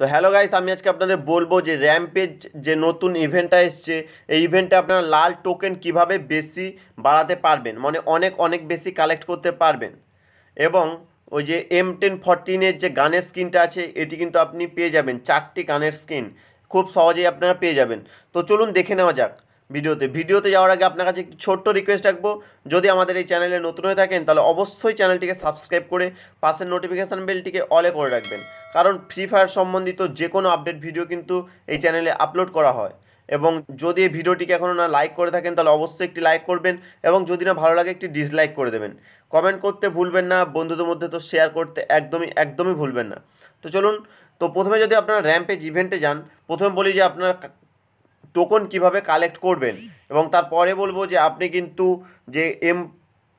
তো hello guys আমি আজকে আপনাদের বলব যে র্যাম্পেজ যে নতুন ইভেন্টটা এসছে, এই ইভেন্টে আপনারা লাল টোকেন কীভাবে বেশি বাড়াতে পারবেন? মানে অনেক অনেক বেশি কালেক্ট করতে পারবেন। এবং ওই যে এম টেন ফরটিনের যে গানের স্কিনটা আছে, এটি কিন্তু আপনি পেয়ে যাবেন চারটি গানের স্কিন খুব সহজেই আপনারা পেয়ে যাবেন। তো চলুন দেখে নেওয়া যাক। ভিডিওতে। ভিডিওতে যাওয়ার আগে আপনার কাছে একটি ছোট্ট রিকোয়েস্ট রাখব। যদি আমাদের এই চ্যানেলে নতুন হয়ে থাকেন, তাহলে অবশ্যই চ্যানেলটিকে সাবস্ক্রাইব করে পাশের নোটিফিকেশান বেলটিকে অলে করে রাখবেন। কারণ ফ্রি ফায়ার সম্বন্ধিত যে কোনো আপডেট ভিডিও কিন্তু এই চ্যানেলে আপলোড করা হয়। এবং যদি এই ভিডিওটিকে এখনও না লাইক করে থাকেন, তাহলে অবশ্যই একটি লাইক করবেন এবং যদি না ভালো লাগে, একটি ডিসলাইক করে দেবেন। কমেন্ট করতে ভুলবেন না, বন্ধুদের মধ্যে তো শেয়ার করতে একদমই একদমই ভুলবেন না। তো চলুন, তো প্রথমে যদি আপনারা র্যাম্পেজ ইভেন্টে যান, প্রথমে বলি যে আপনারা টোকন কীভাবে কালেক্ট করবেন? এবং তারপরে বলব যে আপনি কিন্তু যে এম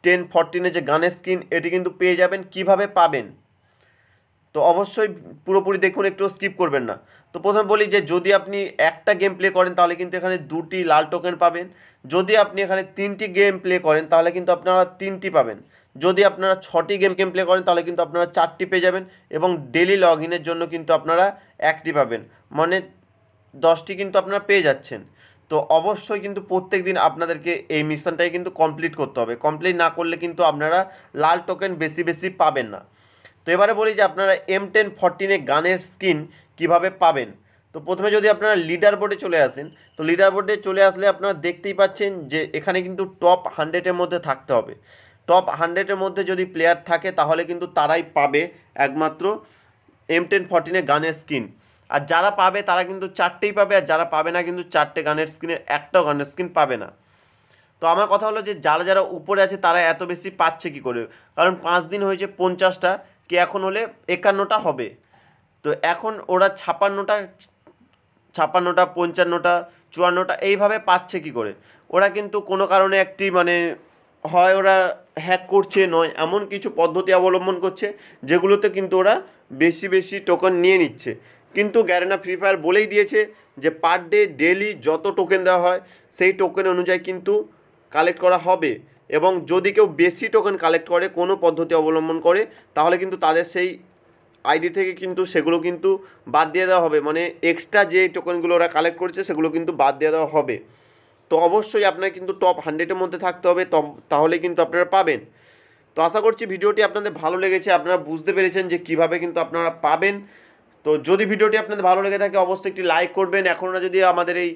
টেন ফরটিনের যে গানের স্কিন এটি কিন্তু পেয়ে যাবেন, কীভাবে পাবেন? তো অবশ্যই পুরোপুরি দেখুন, একটু স্কিপ করবেন না। তো প্রথমে বলি যে যদি আপনি একটা গেম প্লে করেন, তাহলে কিন্তু এখানে দুটি লাল টোকেন পাবেন। যদি আপনি এখানে তিনটি গেম প্লে করেন, তাহলে কিন্তু আপনারা তিনটি পাবেন। যদি আপনারা ছটি গেম গেম প্লে করেন, তাহলে কিন্তু আপনারা চারটি পেয়ে যাবেন এবং ডেলি লগ জন্য কিন্তু আপনারা একটি পাবেন। মানে দশটি কিন্তু আপনারা পেয়ে যাচ্ছেন। তো অবশ্যই কিন্তু প্রত্যেক দিন আপনাদেরকে এই মিশনটাই কিন্তু কমপ্লিট করতে হবে। কমপ্লিট না করলে কিন্তু আপনারা লাল টোকেন বেশি বেশি পাবেন না। তো এবারে বলি যে আপনারা এম টেন ফরটিনে গানের স্কিন কীভাবে পাবেন? তো প্রথমে যদি আপনারা লিডার বোর্ডে চলে আসেন, তো লিডার বোর্ডে চলে আসলে আপনারা দেখতেই পাচ্ছেন যে এখানে কিন্তু টপ হান্ড্রেডের মধ্যে থাকতে হবে। টপ হান্ড্রেডের মধ্যে যদি প্লেয়ার থাকে তাহলে কিন্তু তারাই পাবে একমাত্র এম টেন ফরটিনে গানের স্কিন আর যারা পাবে, তারা কিন্তু চারটেই পাবে, আর যারা পাবে না কিন্তু চারটে গানের স্কিনের একটাও গানের স্ক্রিন পাবে না। তো আমার কথা হলো যে, যারা যারা উপরে আছে, তারা এত বেশি পাচ্ছে কি করে? কারণ পাঁচ দিন হয়েছে পঞ্চাশটা, কি এখন হলে একান্নটা হবে। তো এখন ওরা ছাপান্নটা ছাপান্নটা পঞ্চান্নটা, চুয়ান্নটা, এইভাবে পাচ্ছে কি করে? ওরা কিন্তু কোনো কারণে একটি মানে হয় ওরা হ্যাক করছে, নয়, এমন কিছু পদ্ধতি অবলম্বন করছে, যেগুলোতে কিন্তু ওরা বেশি বেশি টোকন নিয়ে নিচ্ছে। কিন্তু গ্যারেনা ফ্রি ফায়ার বলেই দিয়েছে যে পার ডে ডেলি যত টোকেন দেওয়া হয়, সেই টোকেন অনুযায়ী কিন্তু কালেক্ট করা হবে। এবং যদি কেউ বেশি টোকেন কালেক্ট করে, কোনো পদ্ধতি অবলম্বন করে, তাহলে কিন্তু তাদের সেই আইডি থেকে কিন্তু সেগুলো কিন্তু বাদ দিয়ে দেওয়া হবে। মানে এক্সট্রা যে টোকেনগুলো ওরা কালেক্ট করছে, সেগুলো কিন্তু বাদ দিয়ে দেওয়া হবে। তো অবশ্যই আপনার কিন্তু টপ হান্ড্রেডের মধ্যে থাকতে হবে তাহলে কিন্তু আপনারা পাবেন। তো আশা করছি ভিডিওটি আপনাদের ভালো লেগেছে। আপনারা বুঝতে পেরেছেন যে কীভাবে কিন্তু আপনারা পাবেন। তো যদি ভিডিওটি আপনাদের ভালো লেগে থাকে, অবশ্যই একটি লাইক করবেন। এখনও যদি আমাদের এই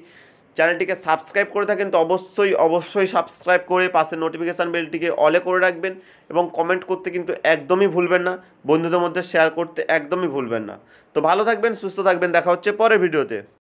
চ্যানেলটিকে সাবস্ক্রাইব করে থাকেন, তো অবশ্যই অবশ্যই সাবস্ক্রাইব করে পাশে নোটিফিকেশান বেলটিকে অলে করে রাখবেন এবং কমেন্ট করতে কিন্তু একদমই ভুলবেন না। বন্ধুদের মধ্যে শেয়ার করতে একদমই ভুলবেন না। তো ভালো থাকবেন, সুস্থ থাকবেন। দেখা হচ্ছে পরের ভিডিওতে।